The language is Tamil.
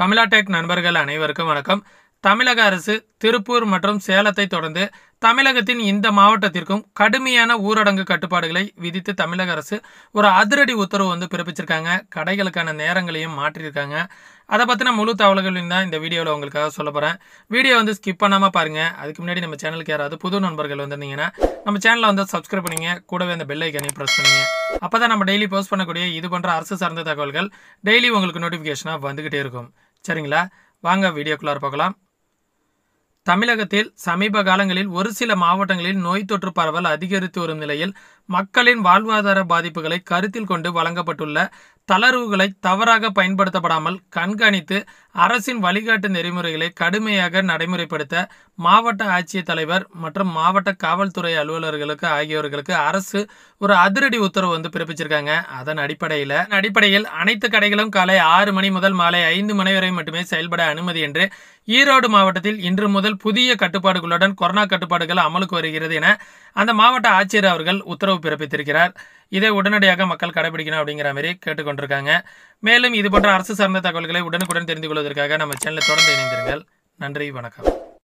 தமிழா டெக் நண்பர்கள் அனைவருக்கும் வணக்கம். தமிழக அரசு திருப்பூர் மற்றும் சேலத்தை தொடர்ந்து தமிழகத்தின் இந்த மாவட்டத்திற்கும் கடுமையான ஊரடங்கு கட்டுப்பாடுகளை விதித்து தமிழக அரசு ஒரு அதிரடி உத்தரவு வந்து பிறப்பிச்சிருக்காங்க. கடைகளுக்கான நேரங்களையும் மாற்றியிருக்காங்க. அதை பற்றின முழு தகவல்களையும் தான் இந்த வீடியோவில் உங்களுக்காக சொல்ல போகிறேன் வீடியோ வந்து ஸ்கிப் பண்ணாமல் பாருங்கள் அதுக்கு முன்னாடி நம்ம சேனலுக்கு யாராவது புது நண்பர்கள் வந்திருந்தீங்கன்னா நம்ம சேனலை வந்து சப்ஸ்கிரைப் பண்ணிங்க. கூடவே அந்த பெல் ஐக்கனையும் ப்ரெஸ் பண்ணுங்க. அப்போ தான் நம்ம டெய்லி போஸ்ட் பண்ணக்கூடிய இது போன்ற அரசு சார்ந்த தகவல்கள் டெய்லி உங்களுக்கு நோட்டிஃபிகேஷனாக வந்துக்கிட்டே இருக்கும். சரிங்களா? வாங்க வீடியோக்குள்ளார பார்க்கலாம் தமிழகத்தில் சமீப காலங்களில் ஒரு சில மாவட்டங்களில் நோய் தொற்று பரவல் அதிகரித்து வரும் நிலையில் மக்களின் வாழ்வாதார பாதிப்புகளை கருத்தில் கொண்டு வழங்கப்பட்டுள்ள தளர்வுகளை தவறாக பயன்படுத்தப்படாமல் கண்காணித்து அரசின் வழிகாட்டு நெறிமுறைகளை கடுமையாக நடைமுறைப்படுத்த மாவட்ட ஆட்சியர் தலைவர் மற்றும் மாவட்ட காவல்துறை அலுவலர்களுக்கு ஆகியோர்களுக்கு அரசு ஒரு அதிரடி உத்தரவு வந்து பிறப்பிச்சிருக்காங்க. அதன் அடிப்படையில் அடிப்படையில் அனைத்து கடைகளும் காலை ஆறு மணி முதல் மாலை ஐந்து மணி வரை மட்டுமே செயல்பட அனுமதி என்று ஈரோடு மாவட்டத்தில் இன்று முதல் புதிய கட்டுப்பாடுகளுடன் கொரோனா கட்டுப்பாடுகள் அமலுக்கு வருகிறது என அந்த மாவட்ட ஆட்சியர் அவர்கள் உத்தரவு பிறப்பித்திருக்கிறார். இதை உடனடியாக மக்கள் கடைபிடிக்கணும் அப்படிங்கிற மாதிரி கேட்டுக்கொண்டிருக்காங்க. மேலும் இது போன்ற அரசு சார்ந்த தகவல்களை உடனுக்குடன் தெரிந்து கொள்வதற்காக நம்ம சேனலை தொடர்ந்து இணைந்திருங்கள். நன்றி வணக்கம்.